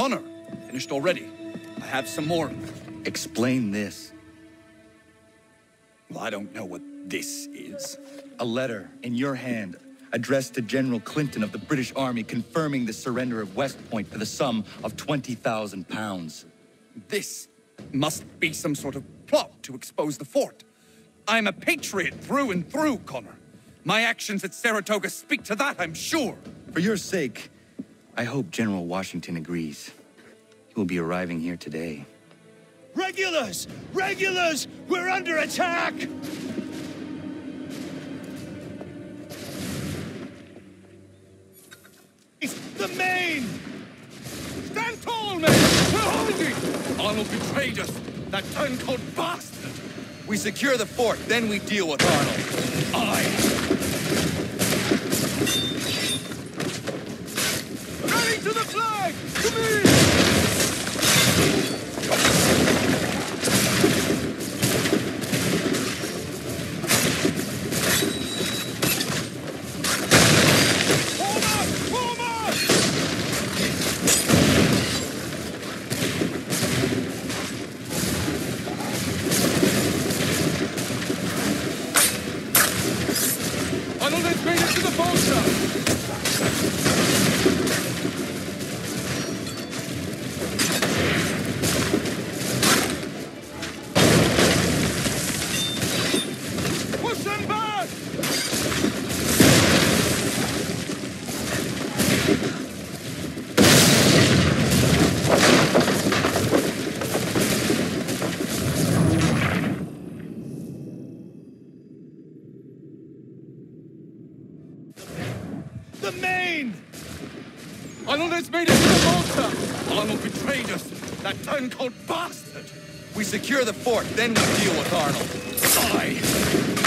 Connor, finished already. I have some more. Explain this. Well, I don't know what this is. A letter in your hand addressed to General Clinton of the British Army confirming the surrender of West Point for the sum of 20,000 pounds. This must be some sort of plot to expose the fort. I'm a patriot through and through, Connor. My actions at Saratoga speak to that, I'm sure. For your sake, I hope General Washington agrees. He will be arriving here today. Regulars! Regulars! We're under attack! It's the main! Stand tall, men! We're holding! Arnold betrayed us! That turncoat bastard! We secure the fort, then we deal with Arnold. Aye! To the flag! Come in! The Maine! Arnold has made Arnold betrayed us! That bastard! We secure the fort, then we deal with Arnold. Aye!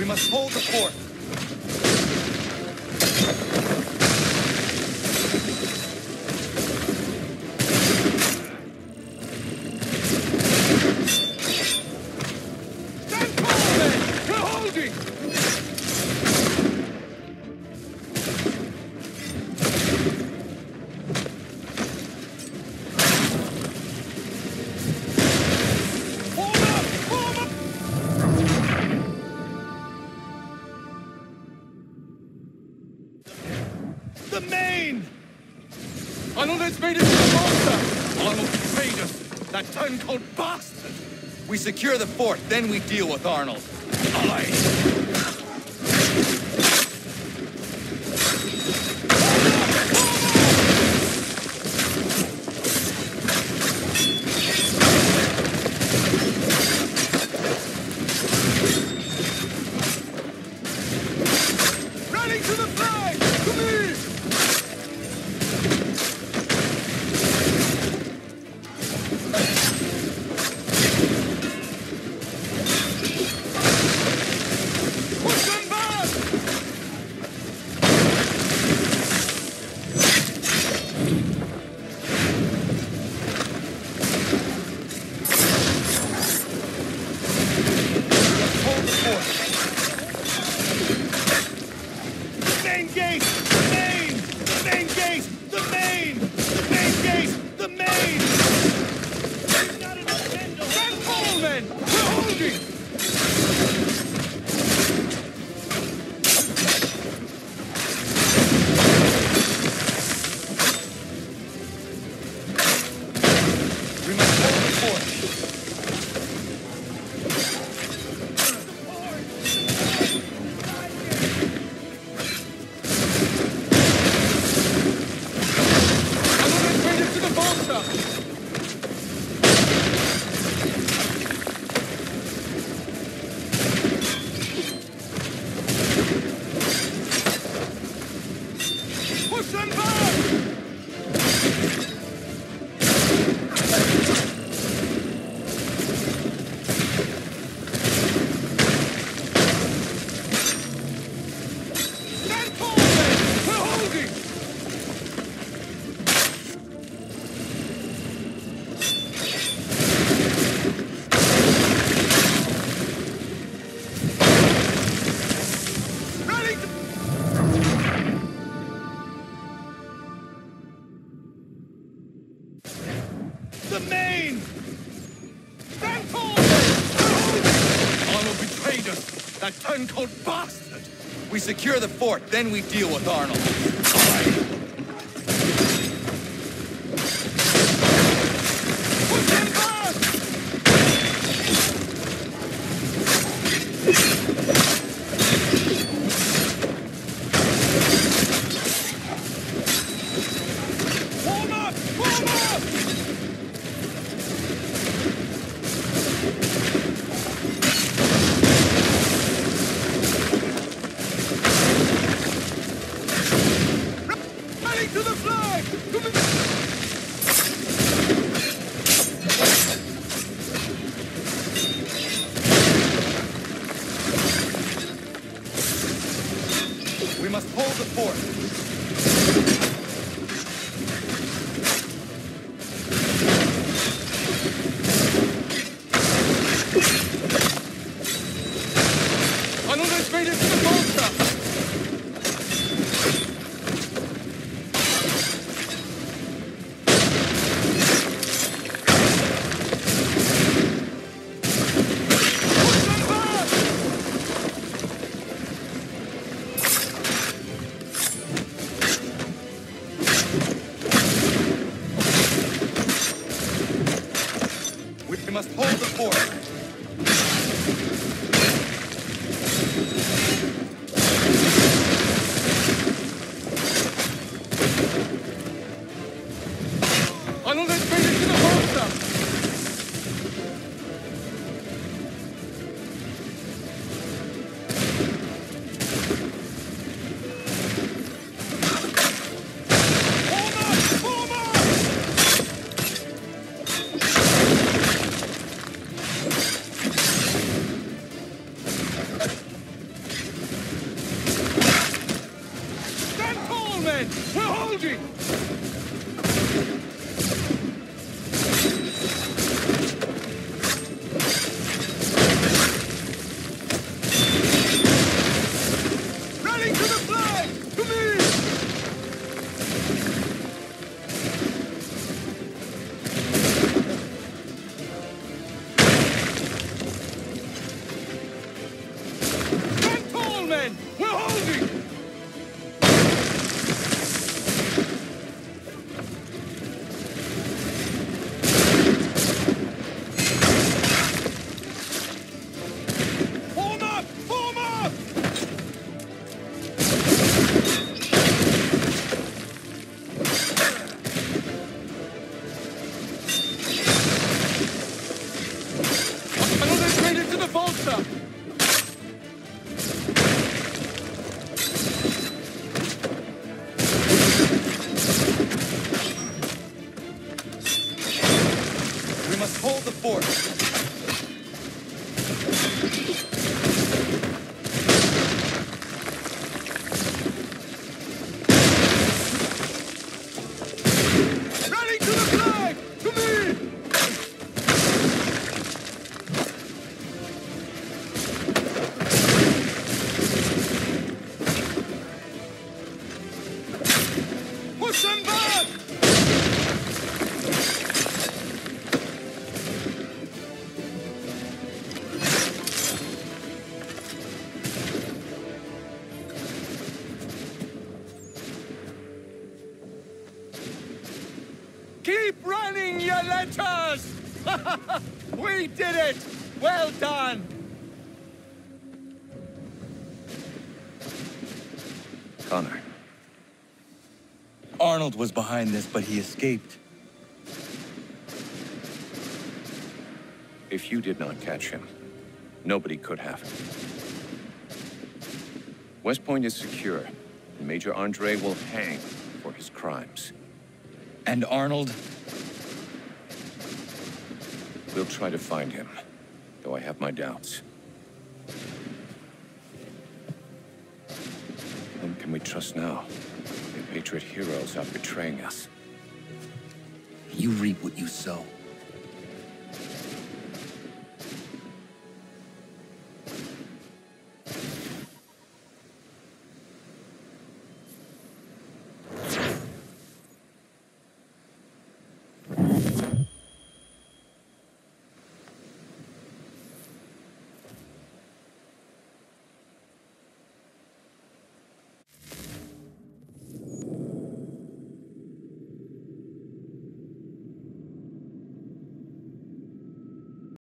We must hold the fort. Turncoat bastard! We secure the fort, then we deal with Arnold. Aye! street. The main! Stand tall, men! We're holding! Arnold betrayed us! That turncoat bastard! We secure the fort, then we deal with Arnold. Must must hold the fort. Ready to the flag! To me! Connor. Arnold was behind this, but he escaped. If you did not catch him, nobody could have. him. West Point is secure, and Major Andre will hang for his crimes. And Arnold? We'll try to find him, though I have my doubts. Can we trust now? The Patriot heroes are betraying us. You reap what you sow.